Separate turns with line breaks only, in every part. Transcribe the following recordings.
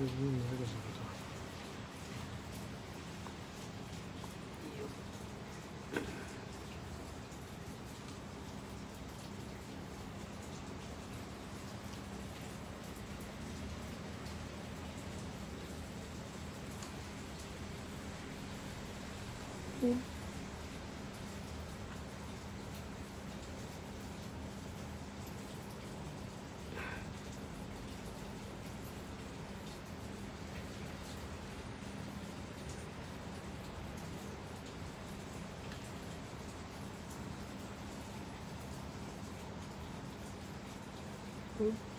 这是你那个什么的。嗯。嗯。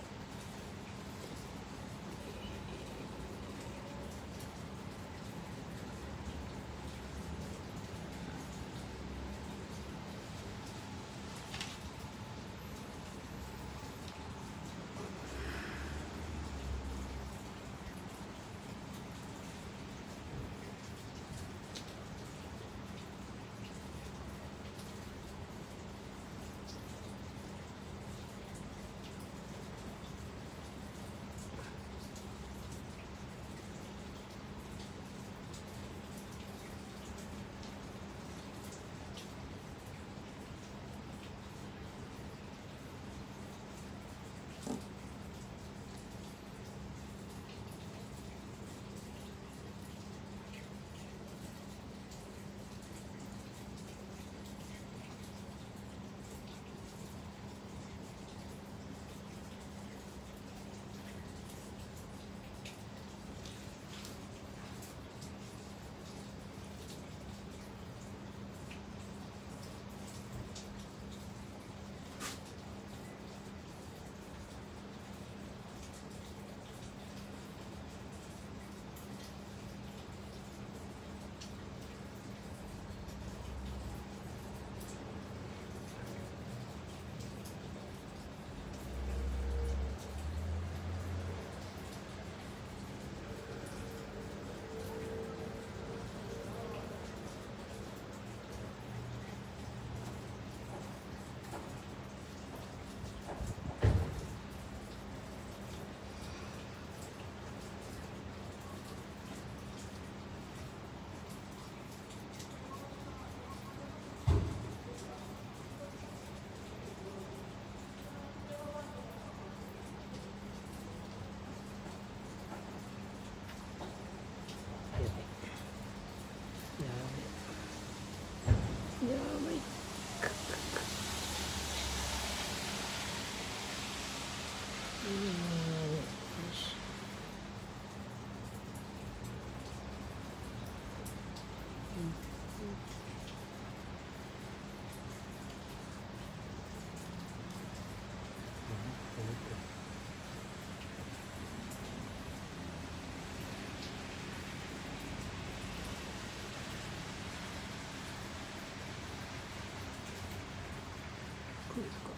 cool.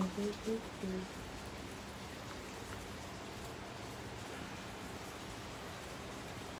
Mm-hmm. mm-hmm.